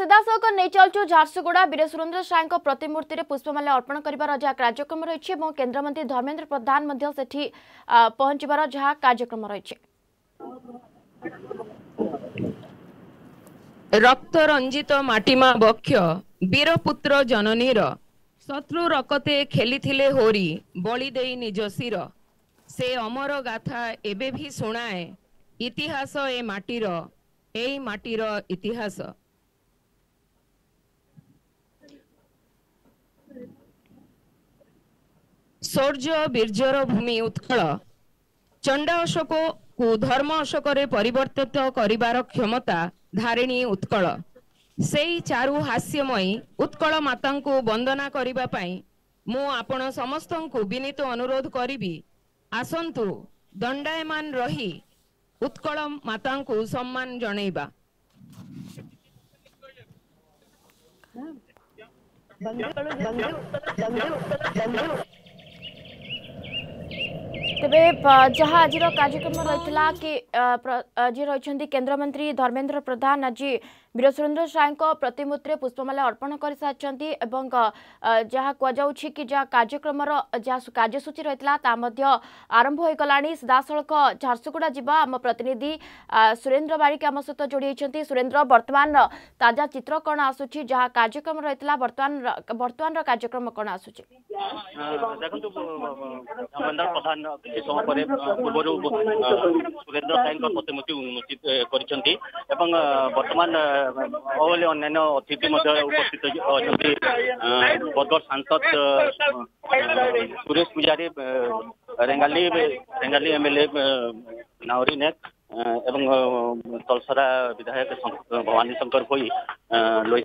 ସିଧାସଳଖ ନେଇ ଚାଲିଛୁ ଝାରସୁଗୁଡ଼ା ବୀର ସୁରେନ୍ଦ୍ର ସାଏଙ୍କ ପ୍ରତିମୂର୍ତ୍ତିରେ ପୁଷ୍ପମାଲ୍ୟ ଅର୍ପଣ କରିବାର ଯାହା କାର୍ଯ୍ୟକ୍ରମ ରହିଛି ଏବଂ କେନ୍ଦ୍ରମନ୍ତ୍ରୀ ଧର୍ମେନ୍ଦ୍ର ପ୍ରଧାନ ମଧ୍ୟ ସେଠି ପହଞ୍ଚିବାର ଯାହା କାର୍ଯ୍ୟକ୍ରମ ରହିଛି ରକ୍ତ ରଞ୍ଜିତ ମାଟିମା ବକ୍ଷ ବୀରପୁତ୍ର ଜନନୀର ଶତ୍ରୁ ରକତେ ଖେଲିଥିଲେ ହୋରି ବଳି ଦେଇ ନିଜ ଶିର ସେ ଅମର ଗାଥା ଏବେ ବି ଶୁଣାଏ ଇତିହାସ ଏ ମାଟିର ଏଇ ମାଟିର ଇତିହାସ ସୌର୍ଯ୍ୟ ବୀର୍ଯ୍ୟର ଭୂମି ଉତ୍କଳ ଚଣ୍ଡା ଅଶୋକକୁ ଧର୍ମ ଅଶୋକରେ ପରିବର୍ତ୍ତିତ କରିବାର କ୍ଷମତା ଧାରିଣୀ ଉତ୍କଳ ସେଇ ଚାରୁ ହାସ୍ୟମୟୀ ଉତ୍କଳ ମାତାଙ୍କୁ ବନ୍ଦନା କରିବା ପାଇଁ ମୁଁ ଆପଣ ସମସ୍ତଙ୍କୁ ବିନୀତ ଅନୁରୋଧ କରିବି ଆସନ୍ତୁ ଦଣ୍ଡାୟମାନ ରହି ଉତ୍କଳ ମାତାଙ୍କୁ ସମ୍ମାନ ଜଣେଇବା ಬಂದಿರುತ್ತಲು ಬಂದಿರುತ್ತಲು ಬಂದಿರುತ್ತಲು ಬಂದಿರುತ್ತಲು तेज जहाँ आज कार्यक्रम रही कि आज रही केन्द्रमंत्री धर्मेन्द्र प्रधान आज वीर सुरेन्द्र साय प्रतिमूर्ति पुष्पमाला अर्पण कर सारी जहाँ कह कार्यक्रम जहाँ कार्यसूची रही आरंभ हो गला सीधासख झारसुगुड़ा जी आम प्रतिनिधि सुरेन्द्र बारिक आम सहित जोड़ी सुरेन्द्र बर्तमान ताजा चित्र कौन आसूरी कार्यक्रम रही बर्तमान बर्तमान कार्यक्रम कौन आसूच सुरेन्द्र साय प्रतिमूर्ति उन्मोचित कर ମହୋଲ ଅନ୍ୟାନ୍ୟ ଅତିଥି ମଧ୍ୟ ଉପସ୍ଥିତ ଅଛନ୍ତି ବରଗଡ଼ ସାଂସଦ ସୁରେଶ ପୂଜାରୀ ରେଙ୍ଗାଲି ରେଙ୍ଗାଲି ଏମ୍ଏଲ୍ଏ ନାଉରୀ ନେକ ଏବଂ ତଲସରା ବିଧାୟକ ଭବାନୀ ଶଙ୍କର ହୋଇ ଲୋଇ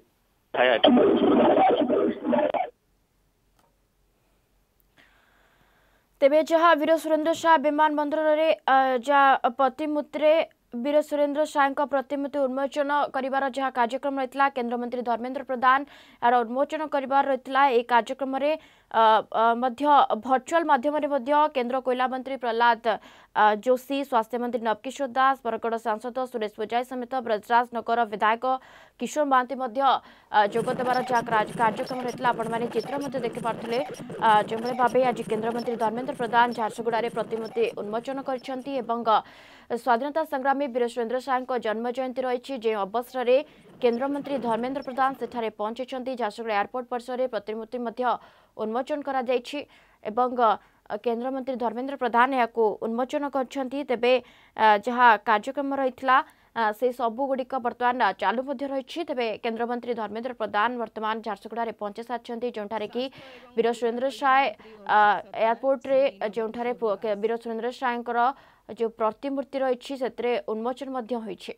ତେବେ ଯାହା ବୀର ସୁରେନ୍ଦ୍ର ଶାହା ବିମାନ ବନ୍ଦରରେ ଯାହା ପ୍ରତିମୂର୍ତ୍ତିରେ वीर सुरेन्द्र सायं प्रतिमूर्ति उन्मोचन करार जहाँ कार्यक्रम रही केन्द्रमंत्री धर्मेन्द्र प्रधान यार उन्मोचन करार रही कार्यक्रम में भर्चुआल मध्यम केन्द्र कोयला मंत्री प्रहलाद जोशी स्वास्थ्य मंत्री नवकिशोर दास बरगड़ सांसद सुरेश पूजाई समेत ब्रजराज नगर विधायक किशोर महांती जोगदेवार जहाँ कार्यक्रम रही आपने चित्र देखिपारे जो भाव आज केन्द्रमंत्री धर्मेन्द्र प्रधान झारसुगुड़े प्रतिमूर्ति उन्मोचन कर स्वाधीनता संग्रामी वीर सुरेन्द्र সায়ঙ্ जन्म जयंती रही अवसर অবসরের କେନ୍ଦ୍ରମନ୍ତ୍ରୀ ଧର୍ମେନ୍ଦ୍ର ପ୍ରଧାନ ସେଠାରେ ପହଞ୍ଚିଛନ୍ତି ଝାରସୁଗୁଡ଼ା ଏୟାରପୋର୍ଟ ପରିସରରେ ପ୍ରତିମୂର୍ତ୍ତି ମଧ୍ୟ ଉନ୍ମୋଚନ କରାଯାଇଛି ଏବଂ କେନ୍ଦ୍ରମନ୍ତ୍ରୀ ଧର୍ମେନ୍ଦ୍ର ପ୍ରଧାନ ଏହାକୁ ଉନ୍ମୋଚନ କରିଛନ୍ତି ତେବେ ଯାହା କାର୍ଯ୍ୟକ୍ରମ ରହିଥିଲା ସେ ସବୁଗୁଡ଼ିକ ବର୍ତ୍ତମାନ ଚାଲୁ ମଧ୍ୟ ରହିଛି ତେବେ କେନ୍ଦ୍ରମନ୍ତ୍ରୀ ଧର୍ମେନ୍ଦ୍ର ପ୍ରଧାନ ବର୍ତ୍ତମାନ ଝାରସୁଗୁଡ଼ାରେ ପହଞ୍ଚି ସାରିଛନ୍ତି ଯେଉଁଠାରେ କି ବୀର ସୁରେନ୍ଦ୍ର ସାଏ ଏୟାରପୋର୍ଟରେ ଯେଉଁଠାରେ ବୀର ସୁରେନ୍ଦ୍ର ସାଏଙ୍କର ଯେଉଁ ପ୍ରତିମୂର୍ତ୍ତି ରହିଛି ସେଥିରେ ଉନ୍ମୋଚନ ମଧ୍ୟ ହୋଇଛି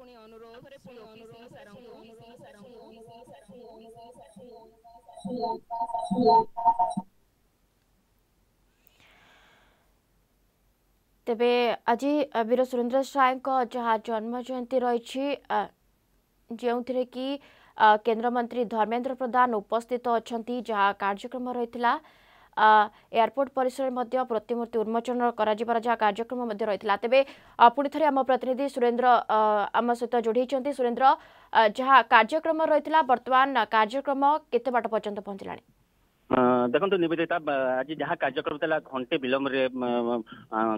पुणे तबे आज वीर सुरेन्द्र साय जहाँ जन्म जयंती रही जो थे कि केन्द्र मंत्री धर्मेन्द्र प्रधान उपस्थित अच्छा जहाँ कार्यक्रम रही ଏୟାରପୋର୍ଟ ପରିସରରେ ମଧ୍ୟ ପ୍ରତିମୂର୍ତ୍ତି ଉନ୍ମୋଚନ କରାଯିବାର ଯାହା କାର୍ଯ୍ୟକ୍ରମ ମଧ୍ୟ ରହିଥିଲା ତେବେ ପୁଣି ଥରେ ଆମ ପ୍ରତିନିଧି ସୁରେନ୍ଦ୍ର ଆମ ସହିତ ଯୋଡ଼ିଛନ୍ତି ସୁରେନ୍ଦ୍ର ଯାହା କାର୍ଯ୍ୟକ୍ରମ ରହିଥିଲା ବର୍ତ୍ତମାନ କାର୍ଯ୍ୟକ୍ରମ କେତେ ବାଟ ପର୍ଯ୍ୟନ୍ତ ପହଞ୍ଚିଲାଣି ଦେଖନ୍ତୁ ନିବେଦିତା ଆଜି ଯାହା କାର୍ଯ୍ୟକ୍ରମ ଥିଲା ଘଣ୍ଟେ ବିଳମ୍ବରେ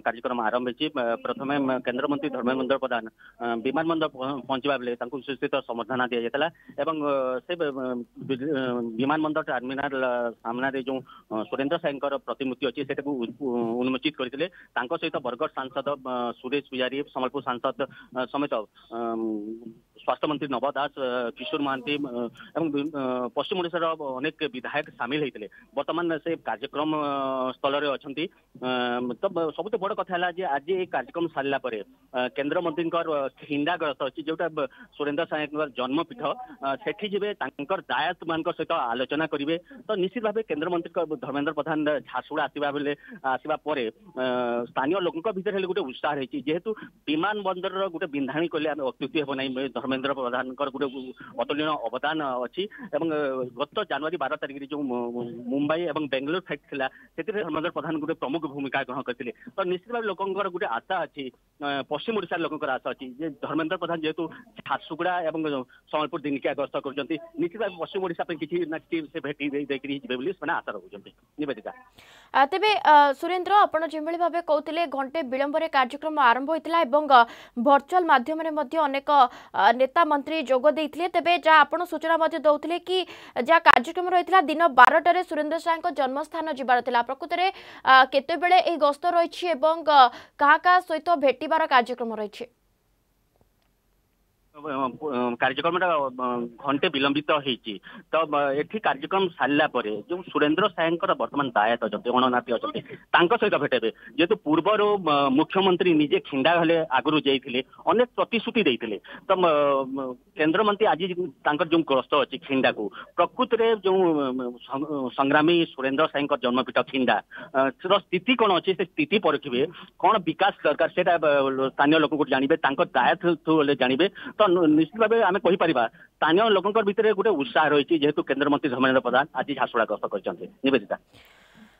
କାର୍ଯ୍ୟକ୍ରମ ଆରମ୍ଭ ହେଇଛି ପ୍ରଥମେ କେନ୍ଦ୍ରମନ୍ତ୍ରୀ ଧର୍ମେନ୍ଦ୍ର ପ୍ରଧାନ ବିମାନ ବନ୍ଦର ପହଞ୍ଚିବା ବେଳେ ତାଙ୍କୁ ସୁସ୍ଥିତ ସମ୍ବର୍ଦ୍ଧନା ଦିଆଯାଇଥିଲା ଏବଂ ସେ ବିମାନ ବନ୍ଦର ଟର୍ମିନାଲ ସାମ୍ନାରେ ଯେଉଁ ସୁରେନ୍ଦ୍ର ସାଏଙ୍କର ପ୍ରତିମୂର୍ତ୍ତି ଅଛି ସେଟାକୁ ଉନ୍ମୋଚିତ କରିଥିଲେ ତାଙ୍କ ସହିତ ବରଗଡ଼ ସାଂସଦ ସୁରେଶ ପୂଜାରୀ ସମ୍ବଲପୁର ସାଂସଦ ସମେତ ସ୍ୱାସ୍ଥ୍ୟମନ୍ତ୍ରୀ ନବ ଦାସ କିଶୋର ମହାନ୍ତି ଏବଂ ପଶ୍ଚିମ ଓଡ଼ିଶାର ଅନେକ ବିଧାୟକ ସାମିଲ ହେଇଥିଲେ ବର୍ତ୍ତମାନ ସେ କାର୍ଯ୍ୟକ୍ରମ ସ୍ଥଳରେ ଅଛନ୍ତି ତ ସବୁଠୁ ବଡ଼ କଥା ହେଲା ଯେ ଆଜି ଏହି କାର୍ଯ୍ୟକ୍ରମ ସାରିଲା ପରେ କେନ୍ଦ୍ରମନ୍ତ୍ରୀଙ୍କର ଖିଣ୍ଡା ଗ୍ରସ୍ତ ଅଛି ଯୋଉଟା ସୁରେନ୍ଦ୍ର ସାଏଙ୍କର ଜନ୍ମପୀଠ ସେଠି ଯିବେ ତାଙ୍କର ଦାୟାତ ମାନଙ୍କ ସହିତ ଆଲୋଚନା କରିବେ ତ ନିଶ୍ଚିତ ଭାବେ କେନ୍ଦ୍ରମନ୍ତ୍ରୀ ଧର୍ମେନ୍ଦ୍ର ପ୍ରଧାନ ଝାରସୁଗୁଡ଼ା ଆସିବା ବେଳେ ଆସିବା ପରେ ସ୍ଥାନୀୟ ଲୋକଙ୍କ ଭିତରେ ହେଲେ ଗୋଟେ ଉତ୍ସାହ ରହିଛି ଯେହେତୁ ବିମାନ ବନ୍ଦରର ଗୋଟେ ବିନ୍ଧାଣି କହିଲେ ଆମେ ଅତ୍ୟୁକ୍ତି ହେବ ନାହିଁ ଧର୍ମେନ୍ଦ୍ର ଧର୍ମେନ୍ଦ୍ର ପ୍ରଧାନଙ୍କର ଗୋଟେ ଅତୁଳନୀୟ ଅବଦାନ ଅଛି ଏବଂ ଗତ ଜାନୁଆରୀ ବାର ତାରିଖରେ ଯୋଉ ମୁମ୍ବାଇ ଏବଂ ବେଙ୍ଗଲୋର ଫାଇଟ୍ ଥିଲା ସେଥିରେ ଧର୍ମେନ୍ଦ୍ର ପ୍ରଧାନ ଗୋଟେ ପ୍ରମୁଖ ଭୂମିକା ଗ୍ରହଣ କରିଥିଲେ ତ ନିଶ୍ଚିତ ଭାବେ ଲୋକଙ୍କର ଗୋଟେ ଆଶା ଅଛି ପଶ୍ଚିମ ଓଡ଼ିଶାର ଲୋକଙ୍କର ଆଶା ଅଛି ଯେ ଧର୍ମେନ୍ଦ୍ର ପ୍ରଧାନ ଯେହେତୁ ଝାରସୁଗୁଡ଼ା ଏବଂ ସମ୍ବଲପୁର ଦିନିକିଆ ଗସ୍ତ କରୁଛନ୍ତି ନିଶ୍ଚିତ ଭାବେ ପଶ୍ଚିମ ଓଡ଼ିଶା ପାଇଁ କିଛି ନା କିଛି ସେ ଭେଟି ଦେଇକରି ଯିବେ ବୋଲି ସେମାନେ ଆଶା ରଖୁଛନ୍ତି ନିବେଦିତା ତେବେ ସୁରେନ୍ଦ୍ର ଆପଣ ଯେଭଳି ଭାବେ କହୁଥିଲେ ଘଣ୍ଟେ ବିଳମ୍ବରେ କାର୍ଯ୍ୟକ୍ରମ ଆରମ୍ଭ ହୋଇଥିଲା ଏବଂ ଭର୍ଚୁଆଲ୍ ମାଧ୍ୟମରେ ମଧ୍ୟ ଅନେକ ନେତା ମନ୍ତ୍ରୀ ଯୋଗ ଦେଇଥିଲେ ତେବେ ଯାହା ଆପଣ ସୂଚନା ମଧ୍ୟ ଦେଉଥିଲେ କି ଯାହା କାର୍ଯ୍ୟକ୍ରମ ରହିଥିଲା ଦିନ ବାରଟାରେ ସୁରେନ୍ଦ୍ର ଶାହଙ୍କ ଜନ୍ମସ୍ଥାନ ଯିବାର ଥିଲା ପ୍ରକୃତରେ କେତେବେଳେ ଏହି ଗସ୍ତ ରହିଛି ଏବଂ କାହା କାହା ସହିତ ଭେଟିବାର କାର୍ଯ୍ୟକ୍ରମ ରହିଛି କାର୍ଯ୍ୟକ୍ରମଟା ଘଣ୍ଟେ ବିଳମ୍ବିତ ହେଇଛି ତ ଏଠି କାର୍ଯ୍ୟକ୍ରମ ସାରିଲା ପରେ ଯେଉଁ ସୁରେନ୍ଦ୍ର ସାଏଙ୍କର ବର୍ତ୍ତମାନ ଦାୟତ ଅଛନ୍ତି ଗଣନାତି ଅଛନ୍ତି ତାଙ୍କ ସହିତ ଭେଟ ଯେହେତୁ ପୂର୍ବରୁ ମୁଖ୍ୟମନ୍ତ୍ରୀ ନିଜେ ଖିଣ୍ଡା ହେଲେ ଆଗରୁ ଯାଇଥିଲେ ଅନେକ ପ୍ରତିଶ୍ରୁତି ଦେଇଥିଲେ ତ କେନ୍ଦ୍ରମନ୍ତ୍ରୀ ଆଜି ତାଙ୍କର ଯେଉଁ ଗ୍ରସ୍ତ ଅଛି ଖିଣ୍ଡାକୁ ପ୍ରକୃତରେ ଯେଉଁ ସଂଗ୍ରାମୀ ସୁରେନ୍ଦ୍ର ସାଏଙ୍କ ଜନ୍ମପୀଠ ଖିଣ୍ଡା ର ସ୍ଥିତି କ'ଣ ଅଛି ସେ ସ୍ଥିତି ପରଖିବେ କ'ଣ ବିକାଶ ଦରକାର ସେଇଟା ସ୍ଥାନୀୟ ଲୋକଙ୍କୁ ଜାଣିବେ ତାଙ୍କ ଦାୟତ ଥ୍ରୁ ହେଲେ ଜାଣିବେ ତ ନିଶ୍ଚିତ ଭାବେ ଆମେ କହିପାରିବା ସ୍ଥାନୀୟ ଲୋକଙ୍କ ଭିତରେ ଗୋଟେ ଉତ୍ସାହ ରହିଛି ଯେହେତୁ କେନ୍ଦ୍ରମନ୍ତ୍ରୀ ଧର୍ମେନ୍ଦ୍ର ପ୍ରଧାନ ଆଜି ଝାରସୁଗୁଡ଼ା ଗସ୍ତ କରିଛନ୍ତି ନିବେଦିତା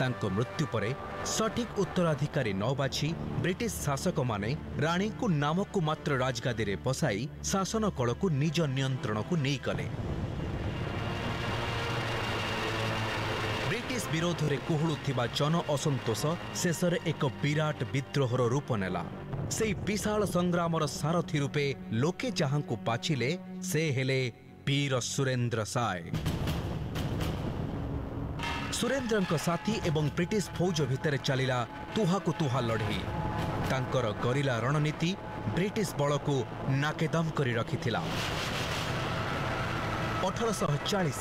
ତାଙ୍କ ମୃତ୍ୟୁ ପରେ ସଠିକ୍ ଉତ୍ତରାଧିକାରୀ ନ ବାଛି ବ୍ରିଟିଶ ଶାସକମାନେ ରାଣୀଙ୍କୁ ନାମକୁ ମାତ୍ର ରାଜଗାଦିରେ ପଶାଇ ଶାସନ କଳକୁ ନିଜ ନିୟନ୍ତ୍ରଣକୁ ନେଇଗଲେ ବ୍ରିଟିଶ ବିରୋଧରେ କୁହୁଳୁଥିବା ଜନ ଅସନ୍ତୋଷ ଶେଷରେ ଏକ ବିରାଟ ବିଦ୍ରୋହର ରୂପ ନେଲା ସେହି ବିଶାଳ ସଂଗ୍ରାମର ସାରଥି ରୂପେ ଲୋକେ ଯାହାଙ୍କୁ ପାଚିଲେ ସେ ହେଲେ ବୀର ସୁରେନ୍ଦ୍ର ସାଏ सुरेन्द्र साथी एवं ब्रिटिश फौज भित्र चाल्ला तुहाको तुहा लडै तांकर गरेला रणनीति ब्रिटिश बलको नाकेदम गरिरहिला अठरस चालिस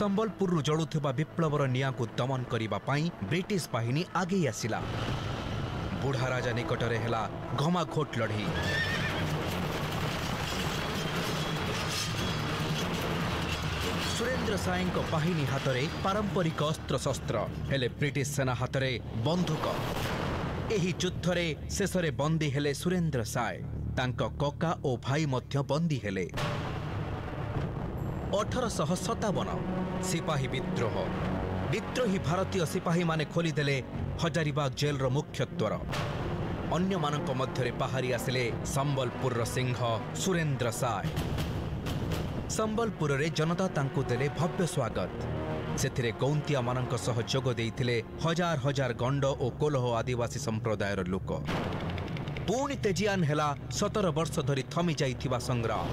सम्बलपुरु जु विप्लवर नियाँको दमन गर्ने ब्रिट बाहिनी बुढा राजा निकट रेहला घमाघोट लडै ସୁରେନ୍ଦ୍ର ସାଏଙ୍କ ବାହିନୀ ହାତରେ ପାରମ୍ପରିକ ଅସ୍ତ୍ରଶସ୍ତ୍ର ହେଲେ ବ୍ରିଟିଶ ସେନା ହାତରେ ବନ୍ଧୁକ ଏହି ଯୁଦ୍ଧରେ ଶେଷରେ ବନ୍ଦୀ ହେଲେ ସୁରେନ୍ଦ୍ର ସାଏ ତାଙ୍କ କକା ଓ ଭାଇ ମଧ୍ୟ ବନ୍ଦୀ ହେଲେ ଅଠରଶହ ସତାବନ ସିପାହୀ ବିଦ୍ରୋହ ବିଦ୍ରୋହୀ ଭାରତୀୟ ସିପାହୀମାନେ ଖୋଲିଦେଲେ ହଜାରିବାଗ ଜେଲ୍ର ମୁଖ୍ୟତ୍ୱର ଅନ୍ୟମାନଙ୍କ ମଧ୍ୟରେ ବାହାରି ଆସିଲେ ସମ୍ବଲପୁରର ସିଂହ ସୁରେନ୍ଦ୍ର ସାଏ ସମ୍ବଲପୁରରେ ଜନତା ତାଙ୍କୁ ଦେଲେ ଭବ୍ୟ ସ୍ୱାଗତ ସେଥିରେ ଗୌନ୍ତିଆମାନଙ୍କ ସହ ଯୋଗ ଦେଇଥିଲେ ହଜାର ହଜାର ଗଣ୍ଡ ଓ କୋଲହ ଆଦିବାସୀ ସମ୍ପ୍ରଦାୟର ଲୋକ ପୁଣି ତେଜିଆନ ହେଲା ସତର ବର୍ଷ ଧରି ଥମି ଯାଇଥିବା ସଂଗ୍ରାମ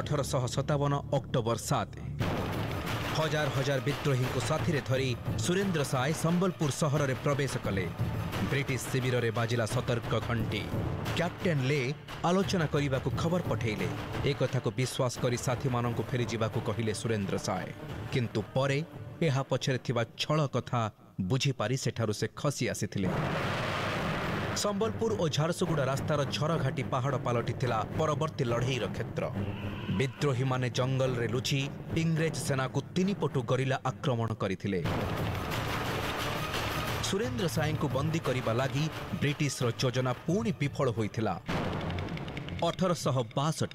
ଅଠରଶହ ସତାବନ ଅକ୍ଟୋବର ସାତ ହଜାର ହଜାର ବିଦ୍ରୋହୀଙ୍କୁ ସାଥିରେ ଧରି ସୁରେନ୍ଦ୍ର ସାଏ ସମ୍ବଲପୁର ସହରରେ ପ୍ରବେଶ କଲେ ब्रिटिश शिविर में बाजिला सतर्क घंटी क्याप्टेन ले आलोचना करने को खबर पठेले एक विश्वास कर साथी मान फेरी कहले सुरेंद्र साय किंतु पर पचरे छल कथा बुझिपारी से खसी आसी संबलपुर और झारसुगुड़ा रास्तार छरघाटी पहाड़ पलटि परवर्त लड़ेर क्षेत्र विद्रोही जंगल रे लुचि इंग्रेज सेना को तीन पटु गरिला आक्रमण करते सुरेन्द्र साई को बंदी करने लगी ब्रिटिश योजना पुणी विफल होता अठरश बासठ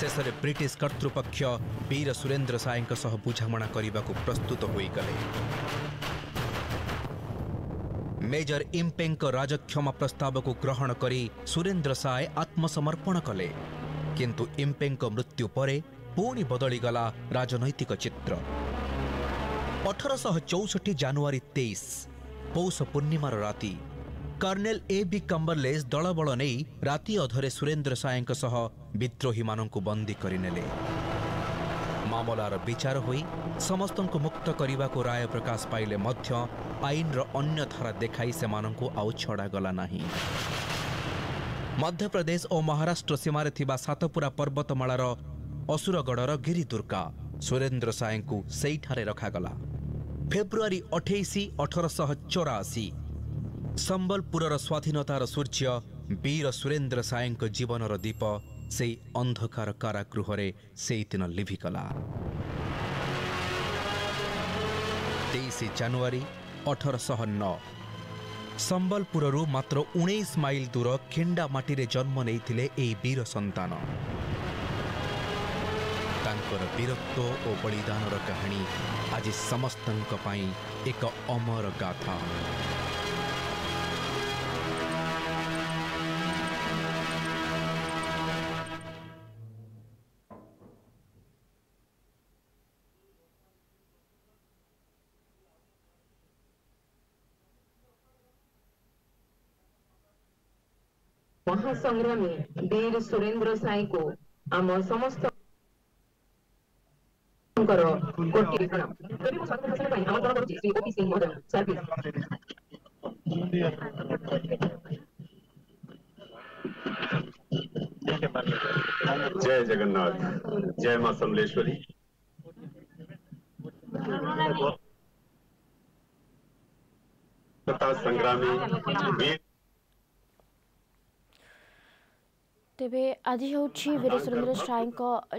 शेष ब्रिटिश कर्तृपक्ष वीर सुरेन्द्र साई बुझामणा करने को प्रस्तुत हो गले मेजर इम्पे राजक्षमा प्रस्ताव को ग्रहण कर सुरेन्द्र साय आत्मसमर्पण कले किंतु इम्पे मृत्यु पर पुणी बदली गला राजनैतिक चित्र अठश चौसठी जानुवरी तेइस पौष पूर्णिमार राति कर्णेल्ल ए कम्बलेज नै राति अधरे सुरेन्द्र सायको सह विद्रोही बन्दी गरिनले ममल विचार हुतरा राय प्रकाश पाइले मध्य पाले र अन्य धारा से आउ छोडा गला मध्य देखा आउडागला मध्यप्रदेश सीमे था सतपुरा पर्वतमालार असुरगढर गिरिदुर्गा सुरेन्द्र सायको रखा गला ଫେବୃଆରୀ ଅଠେଇଶ ଅଠରଶହ ଚଉରାଅଶୀ ସମ୍ବଲପୁରର ସ୍ୱାଧୀନତାର ସୂର୍ଯ୍ୟ ବୀର ସୁରେନ୍ଦ୍ର ସାଏଙ୍କ ଜୀବନର ଦୀପ ସେହି ଅନ୍ଧକାର କାରାଗୃହରେ ସେହିଦିନ ଲିଭିଗଲା ତେଇଶ ଜାନୁଆରୀ ଅଠରଶହ ନଅ ସମ୍ବଲପୁରରୁ ମାତ୍ର ଉଣେଇଶ ମାଇଲ ଦୂର ଖେଣ୍ଡା ମାଟିରେ ଜନ୍ମ ନେଇଥିଲେ ଏହି ବୀର ସନ୍ତାନ वीरत्व और बलिदान कहानी आज समस्त एक अमर गाथा महासंग्रामी वीर सुरेंद्र साई को आम समस्त ଙ୍କର ଗୋଟିଏ ଝଡ଼ ଯଦି ମୁଁ ସ୍ୱାସ୍ଥ୍ୟ ଶାସନ ପାଇଁ ଆମନ୍ତ୍ରଣ କରୁଛି ଶ୍ରୀ ଓପି ସିଂ ମହୋଦୟ ସର୍ଭିସ୍ जय जगन्नाथ जय मां समलेश्वरी संग्रामी वीर तेरे आज हूँ वीर सुरेन्द्र साय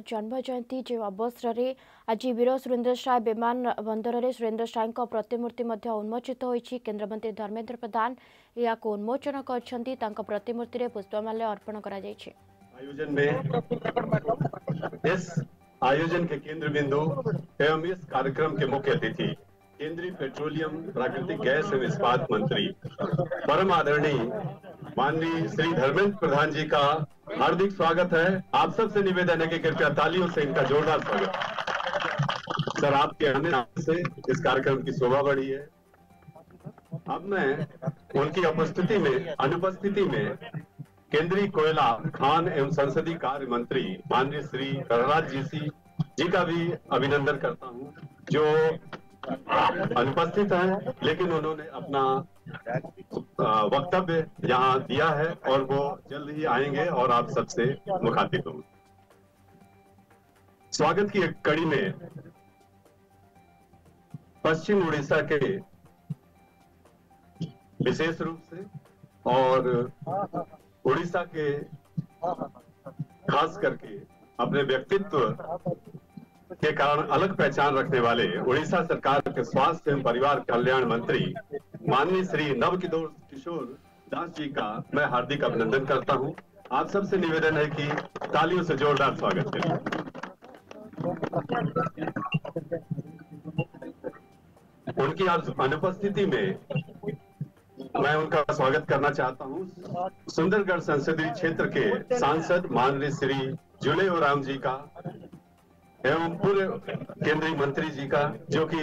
जन्म जयंती जो अवसर में आज वीर सुरेन्द्र साय विमान बंदर से सुरेन्द्र साय प्रतिमूर्ति उन्मोचित होन्द्रमंत्री धर्मेन्द्र प्रधान यह उन्मोचन करतीमूर्ति में पुष्पमाल्य अर्पण कर केंद्रीय पेट्रोलियम प्राकृतिक गैस एवं इस्पात मंत्री परम आदरणीय माननीय श्री धर्मेंद्र प्रधान जी का हार्दिक स्वागत है आप सब से निवेदन है कि कृपया तालियों से इनका जोरदार स्वागत सर आपके आने से इस कार्यक्रम की शोभा बढ़ी है अब मैं उनकी उपस्थिति में अनुपस्थिति में केंद्रीय कोयला खान एवं संसदीय कार्य मंत्री माननीय श्री प्रहलाद जी सी जी का भी अभिनंदन करता हूँ जो अनुपस्थित है लेकिन उन्होंने अपना वक्तव्य यहाँ दिया है और वो जल्द ही आएंगे और आप सबसे मुखातिब होंगे स्वागत की एक कड़ी में पश्चिम उड़ीसा के विशेष रूप से और उड़ीसा के खास करके अपने व्यक्तित्व के कारण अलग पहचान रखने वाले उड़ीसा सरकार के स्वास्थ्य एवं परिवार कल्याण मंत्री माननीय श्री नव किशोर दास जी का मैं हार्दिक अभिनंदन करता हूं। आप सबसे निवेदन है कि तालियों से जोरदार स्वागत करें उनकी आज अनुपस्थिति में मैं उनका स्वागत करना चाहता हूं। सुंदरगढ़ संसदीय क्षेत्र के सांसद माननीय श्री जुले राम जी का एवं पूरे केंद्रीय मंत्री जी का जो कि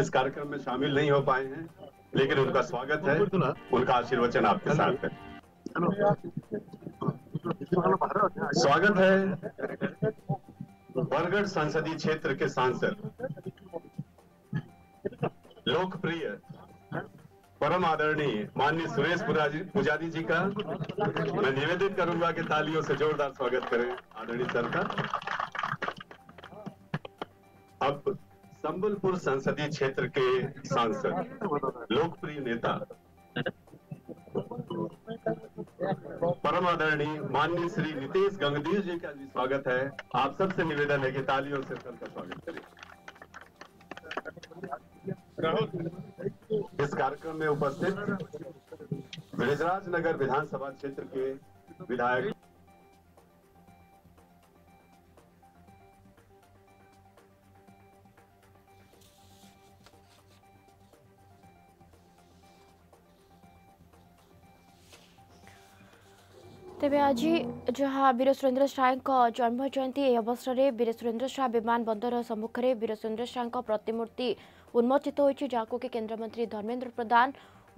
इस कार्यक्रम में शामिल नहीं हो पाए हैं लेकिन उनका स्वागत है तो उनका आशीर्वचन आपके साथ है स्वागत है बरगढ़ संसदीय क्षेत्र के सांसद लोकप्रिय परम आदरणीय माननीय सुरेश पुजारी जी का मैं निवेदित करूंगा कि तालियों से जोरदार स्वागत करें आदरणीय सर का संबलपुर संसदीय क्षेत्र के सांसद लोकप्रिय नेता परम आदरणीय माननीय श्री नितेश गंगदीर जी का भी स्वागत है आप सबसे निवेदन है कि तालियों से सबका स्वागत करें इस कार्यक्रम में उपस्थित ब्रजराज नगर विधानसभा क्षेत्र के विधायक तेज आज जहाँ वीर सुरेन्द्र साह जन्म जयंती अवसर में वीर सुरेन्द्र साह विमान बंदर सम्मुखें वीर सुरेन्द्र साह प्रतिमूर्ति उन्मोचित हो कि केन्द्रमंत्री धर्मेन्द्र प्रधान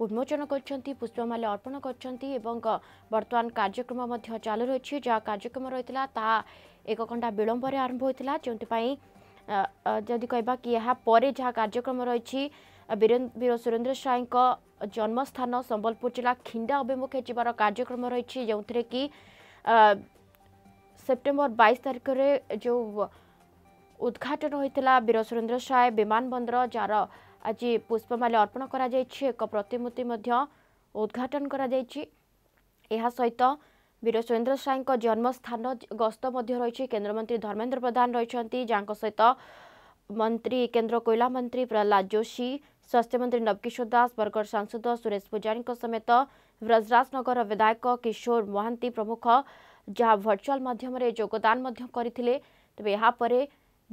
उन्मोचन कर पुष्पमाल्य अर्पण करम चालू रही जहाँ कार्यक्रम रही एक घंटा विलंबरे आरंभ होता जो जदि कह कि जहाँ कार्यक्रम रही ବୀର ସୁରେନ୍ଦ୍ର ସାଏଙ୍କ ଜନ୍ମସ୍ଥାନ ସମ୍ବଲପୁର ଜିଲ୍ଲା ଖିଣ୍ଡା ଅଭିମୁଖେ ଯିବାର କାର୍ଯ୍ୟକ୍ରମ ରହିଛି ଯେଉଁଥିରେ କି ସେପ୍ଟେମ୍ବର ବାଇଶ ତାରିଖରେ ଯେଉଁ ଉଦ୍ଘାଟନ ହୋଇଥିଲା ବୀର ସୁରେନ୍ଦ୍ର ସାଏ ବିମାନ ବନ୍ଦର ଯାହାର ଆଜି ପୁଷ୍ପମାଲ୍ୟ ଅର୍ପଣ କରାଯାଇଛି ଏକ ପ୍ରତିମୂର୍ତ୍ତି ମଧ୍ୟ ଉଦ୍ଘାଟନ କରାଯାଇଛି ଏହା ସହିତ ବୀର ସୁରେନ୍ଦ୍ର ସାଏଙ୍କ ଜନ୍ମସ୍ଥାନ ଗସ୍ତ ମଧ୍ୟ ରହିଛି କେନ୍ଦ୍ରମନ୍ତ୍ରୀ ଧର୍ମେନ୍ଦ୍ର ପ୍ରଧାନ ରହିଛନ୍ତି ଯାହାଙ୍କ ସହିତ ମନ୍ତ୍ରୀ କେନ୍ଦ୍ର କୋଇଲା ମନ୍ତ୍ରୀ ପ୍ରହ୍ଲାଦ ଯୋଶୀ ସ୍ୱାସ୍ଥ୍ୟ ମନ୍ତ୍ରୀ ନବକିଶୋର ଦାସ ବରଗଡ଼ ସାଂସଦ ସୁରେଶ ପୂଜାରୀଙ୍କ ସମେତ ବ୍ରଜରାଜନଗର ବିଧାୟକ କିଶୋର ମହାନ୍ତି ପ୍ରମୁଖ ଯାହା ଭର୍ଚୁଆଲ ମାଧ୍ୟମରେ ଯୋଗଦାନ ମଧ୍ୟ କରିଥିଲେ ତେବେ ଏହାପରେ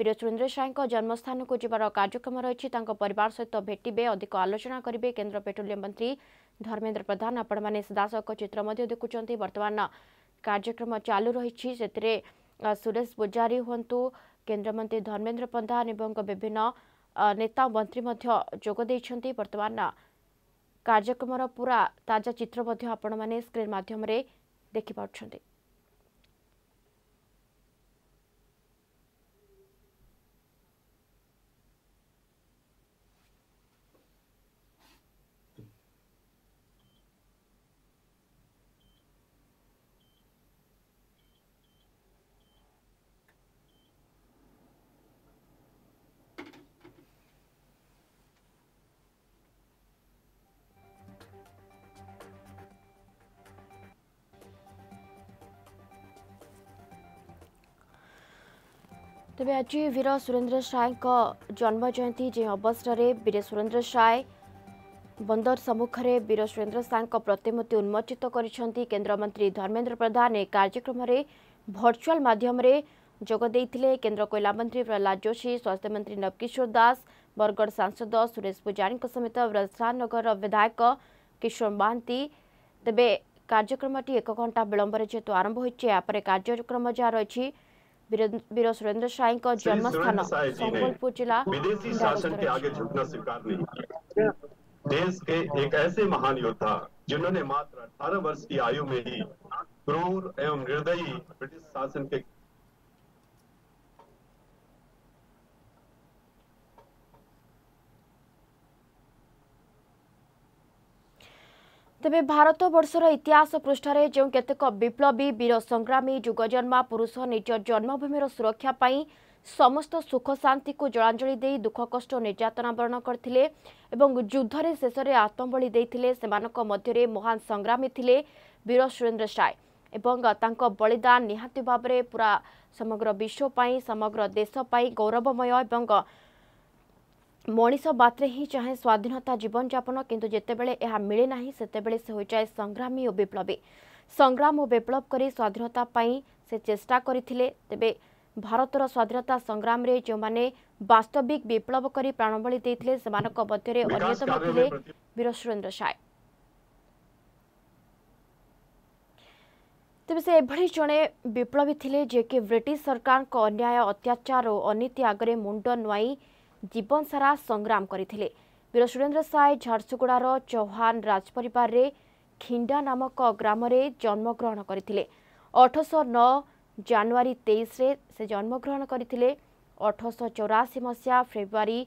ବୀର ସୁରେନ୍ଦ୍ର ସାଏଙ୍କ ଜନ୍ମସ୍ଥାନକୁ ଯିବାର କାର୍ଯ୍ୟକ୍ରମ ରହିଛି ତାଙ୍କ ପରିବାର ସହିତ ଭେଟିବେ ଅଧିକ ଆଲୋଚନା କରିବେ କେନ୍ଦ୍ର ପେଟ୍ରୋଲିୟମ ମନ୍ତ୍ରୀ ଧର୍ମେନ୍ଦ୍ର ପ୍ରଧାନ ଆପଣମାନେ ସିଧାସଳଖ ଚିତ୍ର ମଧ୍ୟ ଦେଖୁଛନ୍ତି ବର୍ତ୍ତମାନ କାର୍ଯ୍ୟକ୍ରମ ଚାଲୁ ରହିଛି ସେଥିରେ ସୁରେଶ ପୂଜାରୀ ହୁଅନ୍ତୁ କେନ୍ଦ୍ରମନ୍ତ୍ରୀ ଧର୍ମେନ୍ଦ୍ର ପ୍ରଧାନ ଏବଂ ବିଭିନ୍ନ ନେତା ଓ ମନ୍ତ୍ରୀ ମଧ୍ୟ ଯୋଗ ଦେଇଛନ୍ତି ବର୍ତ୍ତମାନ କାର୍ଯ୍ୟକ୍ରମର ପୁରା ତାଜା ଚିତ୍ର ମଧ୍ୟ ଆପଣମାନେ ସ୍କ୍ରିନ୍ ମାଧ୍ୟମରେ ଦେଖିପାରୁଛନ୍ତି ତେବେ ଆଜି ବୀର ସୁରେନ୍ଦ୍ର ସାଏଙ୍କ ଜନ୍ମ ଜୟନ୍ତୀ ଯେଉଁ ଅବସରରେ ବୀର ସୁରେନ୍ଦ୍ର ସାଏ ବନ୍ଦର ସମ୍ମୁଖରେ ବୀର ସୁରେନ୍ଦ୍ର ସାଏଙ୍କ ପ୍ରତିମୂର୍ତ୍ତି ଉନ୍ମୋଚିତ କରିଛନ୍ତି କେନ୍ଦ୍ରମନ୍ତ୍ରୀ ଧର୍ମେନ୍ଦ୍ର ପ୍ରଧାନ ଏ କାର୍ଯ୍ୟକ୍ରମରେ ଭର୍ଚୁଆଲ୍ ମାଧ୍ୟମରେ ଯୋଗ ଦେଇଥିଲେ କେନ୍ଦ୍ର କୋଇଲା ମନ୍ତ୍ରୀ ପ୍ରହ୍ଲାଦ ଯୋଶୀ ସ୍ୱାସ୍ଥ୍ୟମନ୍ତ୍ରୀ ନବକିଶୋର ଦାସ ବରଗଡ଼ ସାଂସଦ ସୁରେଶ ପୂଜାରୀଙ୍କ ସମେତ ବ୍ରଜସାନଗରର ବିଧାୟକ କିଶୋର ମହାନ୍ତି ତେବେ କାର୍ଯ୍ୟକ୍ରମଟି ଏକ ଘଣ୍ଟା ବିଳମ୍ବରେ ଯେହେତୁ ଆରମ୍ଭ ହୋଇଛି ଏହାପରେ କାର୍ଯ୍ୟକ୍ରମ ଯାହା ରହିଛି ବୀର ସୁରେନ୍ଦ୍ର जन्म स्थान संबलपुर जिला विदेशी शासन के आगे झुकना स्वीकार नहीं देश के एक ऐसे महान योद्धा जिन्होंने मात्र 18 वर्ष की आयु में ही क्रूर एवं निर्दयी ब्रिटिश शासन के ତେବେ ଭାରତବର୍ଷର ଇତିହାସ ପୃଷ୍ଠାରେ ଯେଉଁ କେତେକ ବିପ୍ଳବୀ ବୀର ସଂଗ୍ରାମୀ ଯୁଗଜନ୍ମା ପୁରୁଷ ନିଜ ଜନ୍ମଭୂମିର ସୁରକ୍ଷା ପାଇଁ ସମସ୍ତ ସୁଖ ଶାନ୍ତିକୁ ଜଳାଞ୍ଜଳି ଦେଇ ଦୁଃଖ କଷ୍ଟ ନିର୍ଯାତନା ବରଣ କରିଥିଲେ ଏବଂ ଯୁଦ୍ଧରେ ଶେଷରେ ଆତ୍ମବଳି ଦେଇଥିଲେ ସେମାନଙ୍କ ମଧ୍ୟରେ ମହାନ ସଂଗ୍ରାମୀ ଥିଲେ ବୀର ସୁରେନ୍ଦ୍ର ସାଏ ଏବଂ ତାଙ୍କ ବଳିଦାନ ନିହାତି ଭାବରେ ପୁରା ସମଗ୍ର ବିଶ୍ୱ ପାଇଁ ସମଗ୍ର ଦେଶ ପାଇଁ ଗୌରବମୟ ଏବଂ ମଣିଷ ମାତ୍ରେ ହିଁ ଚାହେଁ ସ୍ୱାଧୀନତା ଜୀବନଯାପନ କିନ୍ତୁ ଯେତେବେଳେ ଏହା ମିଳେ ନାହିଁ ସେତେବେଳେ ସେ ହୋଇଯାଏ ସଂଗ୍ରାମୀ ଓ ବିପ୍ଳବୀ ସଂଗ୍ରାମ ଓ ବିପ୍ଳବ କରି ସ୍ୱାଧୀନତା ପାଇଁ ସେ ଚେଷ୍ଟା କରିଥିଲେ ତେବେ ଭାରତର ସ୍ୱାଧୀନତା ସଂଗ୍ରାମରେ ଯେଉଁମାନେ ବାସ୍ତବିକ ବିପ୍ଳବ କରି ପ୍ରାଣବଳି ଦେଇଥିଲେ ସେମାନଙ୍କ ମଧ୍ୟରେ ଅନ୍ୟତମ ଥିଲେ ବୀର ସୁରେନ୍ଦ୍ର ସାଏ ତେବେ ସେ ଏଭଳି ଜଣେ ବିପ୍ଳବୀ ଥିଲେ ଯିଏକି ବ୍ରିଟିଶ ସରକାରଙ୍କ ଅନ୍ୟାୟ ଅତ୍ୟାଚାର ଓ ଅନୀତି ଆଗରେ ମୁଣ୍ଡ ନୁଆଇଁ ଜୀବନସାରା ସଂଗ୍ରାମ କରିଥିଲେ ବୀର ସୁରେନ୍ଦ୍ର ସାଏ ଝାରସୁଗୁଡ଼ାର ଚୌହାନ ରାଜପରିବାରରେ ଖିଣ୍ଡା ନାମକ ଗ୍ରାମରେ ଜନ୍ମଗ୍ରହଣ କରିଥିଲେ ଅଠରଶହ ନଅ ଜାନୁଆରୀ ତେଇଶରେ ସେ ଜନ୍ମଗ୍ରହଣ କରିଥିଲେ ଅଠରଶହ ଚଉରାଅଶୀ ମସିହା ଫେବୃଆରୀ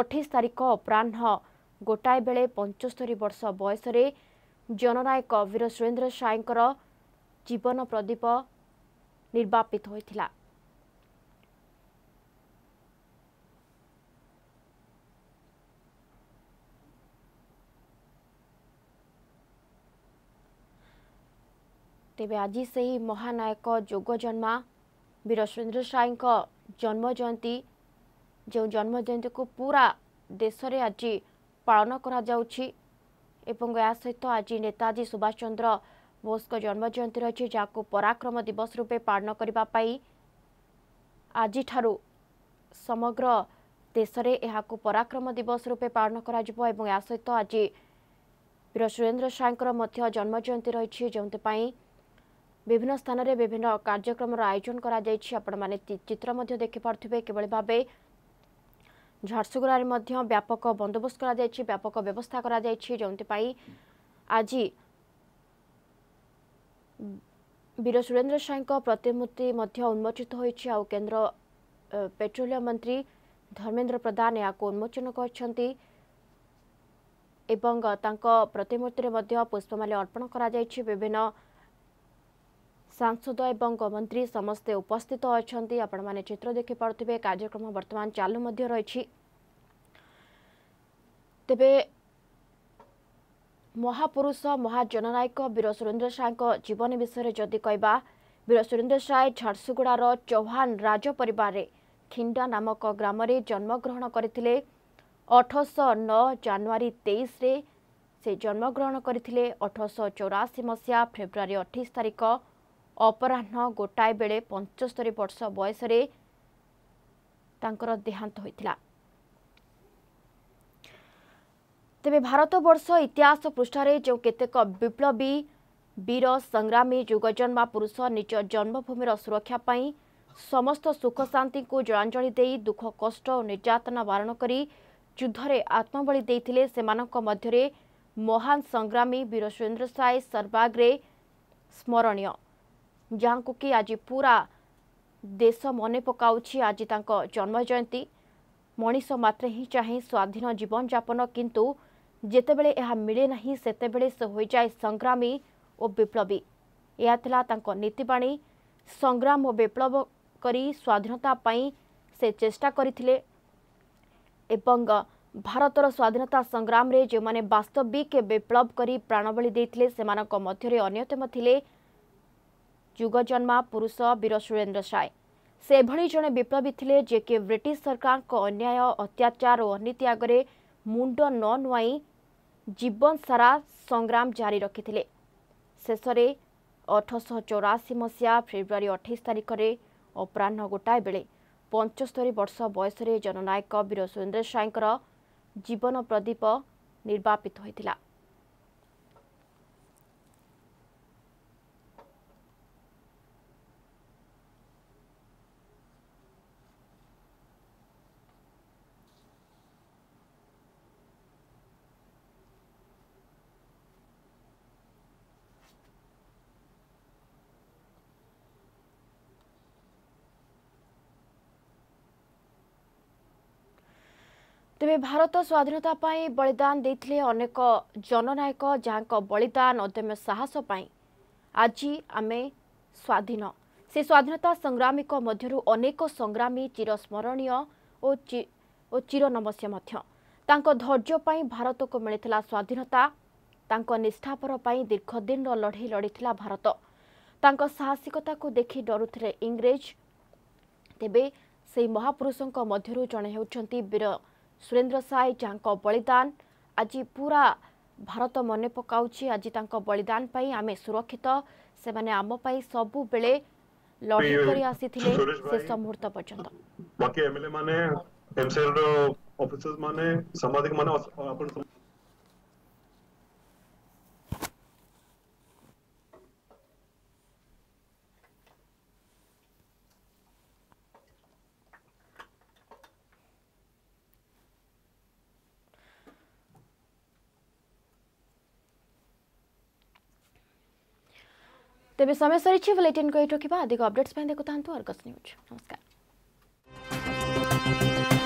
ଅଠେଇଶ ତାରିଖ ଅପରାହ୍ନ ଗୋଟାଏ ବେଳେ ପଞ୍ଚସ୍ତରୀ ବର୍ଷ ବୟସରେ ଜନନାୟକ ବୀର ସୁରେନ୍ଦ୍ର ସାଏଙ୍କର ଜୀବନ ପ୍ରଦୀପ ନିର୍ବାପିତ ହୋଇଥିଲା ତେବେ ଆଜି ସେହି ମହାନାୟକ ଯୋଗଜନ୍ମା ବୀର ସୁରେନ୍ଦ୍ର ସାଏଙ୍କ ଜନ୍ମଜୟନ୍ତୀ ଯେଉଁ ଜନ୍ମଜୟନ୍ତୀକୁ ପୁରା ଦେଶରେ ଆଜି ପାଳନ କରାଯାଉଛି ଏବଂ ଏହା ସହିତ ଆଜି ନେତାଜୀ ସୁଭାଷ ଚନ୍ଦ୍ର ବୋଷଙ୍କ ଜନ୍ମଜୟନ୍ତୀ ରହିଛି ଯାହାକୁ ପରାକ୍ରମ ଦିବସ ରୂପେ ପାଳନ କରିବା ପାଇଁ ଆଜିଠାରୁ ସମଗ୍ର ଦେଶରେ ଏହାକୁ ପରାକ୍ରମ ଦିବସ ରୂପେ ପାଳନ କରାଯିବ ଏବଂ ଏହା ସହିତ ଆଜି ବୀର ସୁରେନ୍ଦ୍ର ସାଏଙ୍କର ମଧ୍ୟ ଜନ୍ମଜୟନ୍ତୀ ରହିଛି ଯେଉଁଥିପାଇଁ ବିଭିନ୍ନ ସ୍ଥାନରେ ବିଭିନ୍ନ କାର୍ଯ୍ୟକ୍ରମର ଆୟୋଜନ କରାଯାଇଛି ଆପଣମାନେ ଚିତ୍ର ମଧ୍ୟ ଦେଖିପାରୁଥିବେ କିଭଳି ଭାବେ ଝାରସୁଗୁଡ଼ାରେ ମଧ୍ୟ ବ୍ୟାପକ ବନ୍ଦୋବସ୍ତ କରାଯାଇଛି ବ୍ୟାପକ ବ୍ୟବସ୍ଥା କରାଯାଇଛି ଯେଉଁଥିପାଇଁ ଆଜି ବୀର ସୁରେନ୍ଦ୍ର ସାଏଙ୍କ ପ୍ରତିମୂର୍ତ୍ତି ମଧ୍ୟ ଉନ୍ମୋଚିତ ହୋଇଛି ଆଉ କେନ୍ଦ୍ର ପେଟ୍ରୋଲିୟମ ମନ୍ତ୍ରୀ ଧର୍ମେନ୍ଦ୍ର ପ୍ରଧାନ ଏହାକୁ ଉନ୍ମୋଚନ କରିଛନ୍ତି ଏବଂ ତାଙ୍କ ପ୍ରତିମୂର୍ତ୍ତିରେ ମଧ୍ୟ ପୁଷ୍ପମାଲ୍ୟ ଅର୍ପଣ କରାଯାଇଛି ବିଭିନ୍ନ ସାଂସଦ ଏବଂ ମନ୍ତ୍ରୀ ସମସ୍ତେ ଉପସ୍ଥିତ ଅଛନ୍ତି ଆପଣମାନେ ଚିତ୍ର ଦେଖିପାରୁଥିବେ କାର୍ଯ୍ୟକ୍ରମ ବର୍ତ୍ତମାନ ଚାଲୁ ମଧ୍ୟ ରହିଛି ତେବେ ମହାପୁରୁଷ ମହାଜନନାୟକ ବୀର ସୁରେନ୍ଦ୍ର ସାଏଙ୍କ ଜୀବନୀ ବିଷୟରେ ଯଦି କହିବା ବୀର ସୁରେନ୍ଦ୍ର ସାଏ ଝାରସୁଗୁଡ଼ାର ଚୌହାନ ରାଜ ପରିବାରରେ ଖିଣ୍ଡା ନାମକ ଗ୍ରାମରେ ଜନ୍ମଗ୍ରହଣ କରିଥିଲେ ଅଠରଶହ ନଅ ଜାନୁଆରୀ ତେଇଶରେ ସେ ଜନ୍ମଗ୍ରହଣ କରିଥିଲେ ଅଠରଶହ ଚଉରାଅଶୀ ମସିହା ଫେବୃଆରୀ ଅଠେଇଶ ତାରିଖ ଅପରାହ୍ନ ଗୋଟାଏ ବେଳେ ପଞ୍ଚସ୍ତରୀ ବର୍ଷ ବୟସରେ ତାଙ୍କର ଦେହାନ୍ତ ହୋଇଥିଲା ତେବେ ଭାରତବର୍ଷ ଇତିହାସ ପୃଷ୍ଠାରେ ଯେଉଁ କେତେକ ବିପ୍ଳବୀ ବୀର ସଂଗ୍ରାମୀ ଯୁଗଜନ୍ମା ପୁରୁଷ ନିଜ ଜନ୍ମଭୂମିର ସୁରକ୍ଷା ପାଇଁ ସମସ୍ତ ସୁଖ ଶାନ୍ତିଙ୍କୁ ଜଳାଞ୍ଜଳି ଦେଇ ଦୁଃଖ କଷ୍ଟ ଓ ନିର୍ଯାତନା ବାରଣ କରି ଯୁଦ୍ଧରେ ଆତ୍ମବଳି ଦେଇଥିଲେ ସେମାନଙ୍କ ମଧ୍ୟରେ ମହାନ ସଂଗ୍ରାମୀ ବୀର ସୁରେନ୍ଦ୍ର ସାଏ ସର୍ବାଗ୍ରେ ସ୍ମରଣୀୟ ଯାହାଙ୍କୁ କି ଆଜି ପୁରା ଦେଶ ମନେ ପକାଉଛି ଆଜି ତାଙ୍କ ଜନ୍ମ ଜୟନ୍ତୀ ମଣିଷ ମାତ୍ରେ ହିଁ ଚାହେଁ ସ୍ୱାଧୀନ ଜୀବନଯାପନ କିନ୍ତୁ ଯେତେବେଳେ ଏହା ମିଳେ ନାହିଁ ସେତେବେଳେ ସେ ହୋଇଯାଏ ସଂଗ୍ରାମୀ ଓ ବିପ୍ଳବୀ ଏହା ଥିଲା ତାଙ୍କ ନୀତିବାଣୀ ସଂଗ୍ରାମ ଓ ବିପ୍ଳବ କରି ସ୍ୱାଧୀନତା ପାଇଁ ସେ ଚେଷ୍ଟା କରିଥିଲେ ଏବଂ ଭାରତର ସ୍ୱାଧୀନତା ସଂଗ୍ରାମରେ ଯେଉଁମାନେ ବାସ୍ତବିକ ବିପ୍ଳବ କରି ପ୍ରାଣବଳି ଦେଇଥିଲେ ସେମାନଙ୍କ ମଧ୍ୟରେ ଅନ୍ୟତମ ଥିଲେ ଯୁଗଜନ୍ମା ପୁରୁଷ ବୀର ସୁରେନ୍ଦ୍ର ସାଏ ସେଭଳି ଜଣେ ବିପ୍ଳବୀ ଥିଲେ ଯିଏକି ବ୍ରିଟିଶ ସରକାରଙ୍କ ଅନ୍ୟାୟ ଅତ୍ୟାଚାର ଓ ଅନୀତି ଆଗରେ ମୁଣ୍ଡ ନ ନୁଆଇ ଜୀବନସାରା ସଂଗ୍ରାମ ଜାରି ରଖିଥିଲେ ଶେଷରେ ଅଠରଶହ ଚଉରାଅଶୀ ମସିହା ଫେବୃଆରୀ ଅଠେଇଶ ତାରିଖରେ ଅପରାହ୍ନ ଗୋଟାଏ ବେଳେ ପଞ୍ଚସ୍ତରୀ ବର୍ଷ ବୟସରେ ଜନନାୟକ ବୀର ସୁରେନ୍ଦ୍ର ସାଏଙ୍କର ଜୀବନ ପ୍ରଦୀପ ନିର୍ବାପିତ ହୋଇଥିଲା ତେବେ ଭାରତ ସ୍ୱାଧୀନତା ପାଇଁ ବଳିଦାନ ଦେଇଥିଲେ ଅନେକ ଜନନାୟକ ଯାହାଙ୍କ ବଳିଦାନ ଅଦମ୍ୟ ସାହସ ପାଇଁ ଆଜି ଆମେ ସ୍ୱାଧୀନ ସେ ସ୍ୱାଧୀନତା ସଂଗ୍ରାମୀଙ୍କ ମଧ୍ୟରୁ ଅନେକ ସଂଗ୍ରାମୀ ଚିରସ୍ମରଣୀୟ ଓ ଓ ଚିରନମସ୍ୟ ମଧ୍ୟ ତାଙ୍କ ଧୈର୍ଯ୍ୟ ପାଇଁ ଭାରତକୁ ମିଳିଥିଲା ସ୍ୱାଧୀନତା ତାଙ୍କ ନିଷ୍ଠାପର ପାଇଁ ଦୀର୍ଘ ଦିନର ଲଢ଼େଇ ଲଢ଼ିଥିଲା ଭାରତ ତାଙ୍କ ସାହସିକତାକୁ ଦେଖି ଡରୁଥିଲେ ଇଂରେଜ ତେବେ ସେହି ମହାପୁରୁଷଙ୍କ ମଧ୍ୟରୁ ଜଣେ ହେଉଛନ୍ତି ବୀର ସୁରେନ୍ଦ୍ର ସାଏ ଯାହାଙ୍କ ବଳିଦାନ ଆଜି ପୁରା ଭାରତ ମନେ ପକାଉଛି ଆଜି ତାଙ୍କ ବଳିଦାନ ପାଇଁ ଆମେ ସୁରକ୍ଷିତ ସେମାନେ ଆମ ପାଇଁ ସବୁବେଳେ ଲଢ଼େଇ କରି ଆସିଥିଲେ ଶେଷ ମୁହୂର୍ତ୍ତ ପର୍ଯ୍ୟନ୍ତ ବାକି ଏମଏଲଏ ମାନେ ଏମସିଏଲ ର ଅଫିସର୍ସ ମାନେ ସାମ୍ବାଦିକ ମାନେ ଆପଣ ତେବେ ସମୟ ସରିଛି ବୁଲେଟିନ୍କୁ ଏଇଠି ରଖିବା ଅଧିକ ଅପଡେଟ୍ସ ପାଇଁ ଦେଖୁଥାନ୍ତୁ ଅର୍ଗସ୍ ନ୍ୟୁଜ୍ ନମସ୍କାର